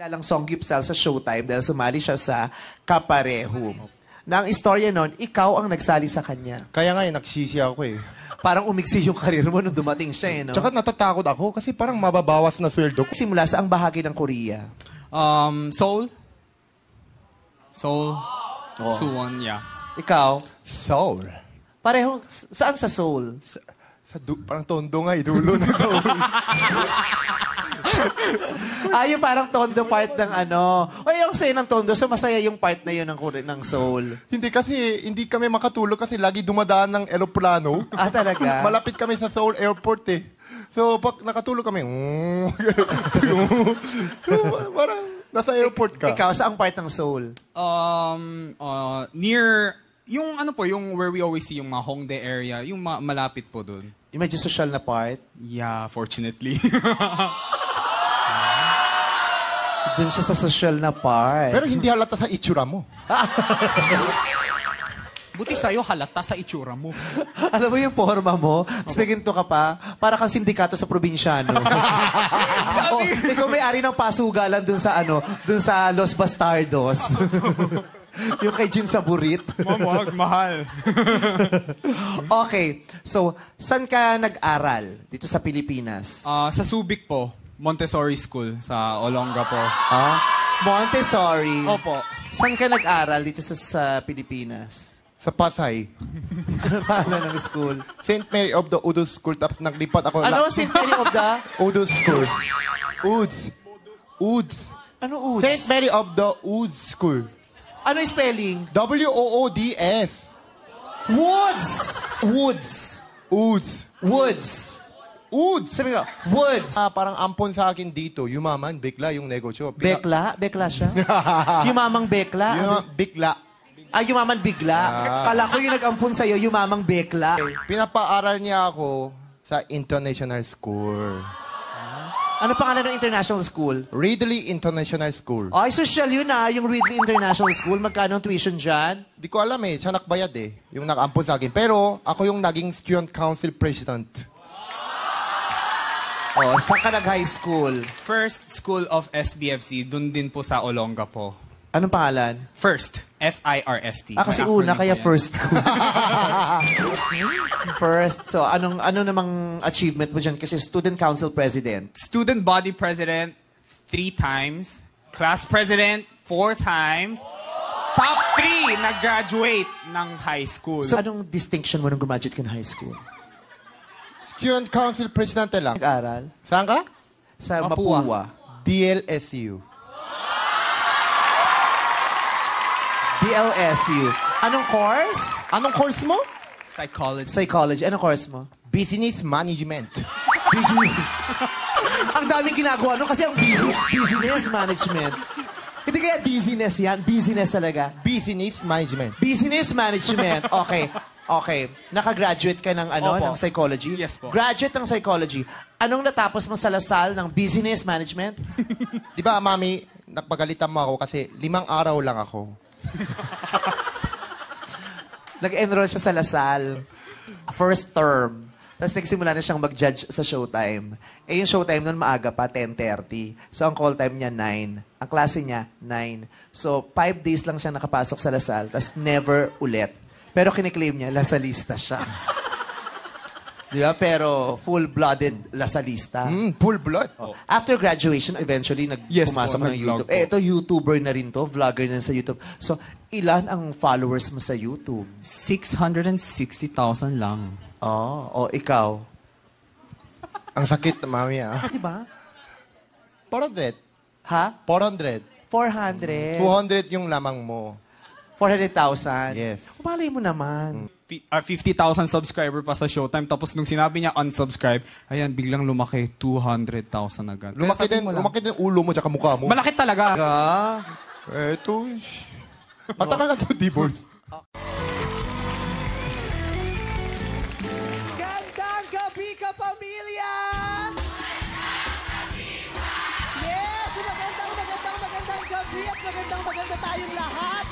Lalang Song Gipsal sa Showtime dahil sumali siya sa Kapareho. Na ang istorya nun, ikaw ang nagsali sa kanya. Kaya nga, eh, nagsisi ako eh. Parang umiksi yung karir mo nung dumating siya, eh, no? Tsaka natatakot ako kasi parang mababawas na sweldo ko. Simula sa ang bahagi ng Korea. Um, Seoul. Seoul. Suwon, yeah. Ikaw, Soul. pareho, saan sa Seoul? Sa, du- parang tondo nga, idulo na Seoul. Ah, yung parang tondo part ng ano. O yung sa'yo ng tondo, so masaya yung part na yun ng, ng Seoul. hindi kasi, hindi kami makatulog kasi lagi dumadaan ng eroplano. Ah, talaga? Malapit kami sa Seoul Airport eh. So, pag nakatulog kami, so, parang nasa airport ka. Ikaw, saan part ng Seoul? Um, uh, near, yung ano po, yung where we always see yung mga Hongdae area, yung ma- malapit po dun. Yung medyo social na part? Yeah, fortunately. Doon siya sa social na part. Pero hindi halata sa itsura mo. Buti sa'yo, halata sa itsura mo. Alam mo yung forma mo? Speaking to ka pa, para kang sindikato sa probinsyano. oh, ikaw may-ari ng pasugalan dun sa ano, dun sa Los Bastardos. yung kay Jin Saburit. Ma'am, wag, mahal. okay, so, saan ka nag-aral dito sa Pilipinas? Ah, sa Subic po, Montessori School sa Olonga po. Ah? Montessori. Opo. Saan ka nag-aral dito sa, sa Pilipinas? Sa Pasay. Ano pangalan ng school? St. Mary of the Udo School. Tapos naglipat ako. Ano, St. Mary of the... Udo School. Uds. Uds. Ano, Uds? St. Mary of the Uds School. Ano yung spelling? W-O-O-D-S. Woods! Woods. Uds. Woods. Uds. Sabi ko, Woods. Ah, parang ampon sa akin dito, yumaman, bigla yung negosyo. Pina- Bekla? Bekla siya? Yumamang Bekla? Yuma- bigla. Ah, yumaman bigla? Kala ko yung nag-ampun sa'yo, yumamang Bekla. Pinapaaral niya ako sa international school. Ano pangalan ng international school? Ridley International School. Ay, social yun ah, yung Ridley International School. Magkano ang tuition dyan? Di ko alam eh, siya nakbayad eh, yung nakampon sa akin. Pero ako yung naging student council president. Oh, saan ka nag-high school? First school of SBFC, dun din po sa Olonga po. Anong pangalan? First, F-I-R-S-T. Ah, kasi una, kaya first ko. first. So, anong ano namang achievement mo dyan? Kasi student council president. Student body president, three times. Class president, four times. Top three nag-graduate ng high school. So, anong distinction mo nung graduate ka ng high school? Student council president lang. Nag-aral? Saan ka? Sa Mapua. Mapua. DLSU. DLSU. Anong course? Anong course mo? Psychology. Psychology. Anong course mo? Business management. ang daming ginagawa no kasi ang busy, business management. Hindi kaya dizziness yan? Business talaga. Business management. Business management. Okay. Okay. Nakagraduate ka ng ano, Opo. ng psychology? Yes po. Graduate ng psychology. Anong natapos mo sa Lasal ng business management? Di ba, mami, napagalitan mo ako kasi limang araw lang ako. Nag-enroll siya sa Lasal. First term. Tapos nagsimula na siyang mag-judge sa showtime. Eh, yung showtime nun maaga pa, 10.30. So, ang call time niya, 9. Ang klase niya, 9. So, 5 days lang siya nakapasok sa Lasal, tapos never ulit. Pero kiniklaim niya, Lasalista siya. Di ba? Pero full-blooded Lasalista. Mm, full blood. After graduation, eventually, Yes po, ng nag-vlog YouTube. po. Eh, ito, YouTuber na rin to. Vlogger na sa YouTube. So, ilan ang followers mo sa YouTube? 660,000 lang. Oh, o ikaw. Ang sakit, mami, ah. Di ba? 400. Ha? 400. 400. 200 yung lamang mo. 400,000. Yes. Malay mo naman. Fi- ah, 50,000 subscriber pa sa Showtime. Tapos nung sinabi niya unsubscribe, ayan, biglang lumaki 200,000 agad. Kaya Lumaki sabi din, mo lang, lumaki din ulo mo tsaka mukha mo. Malaki talaga. Ah, Eto, shh. Matagal na to, divorce. Gandang gabi ka, pamilya! Yes! Magandang, magandang, magandang gabi at magandang, maganda tayong lahat.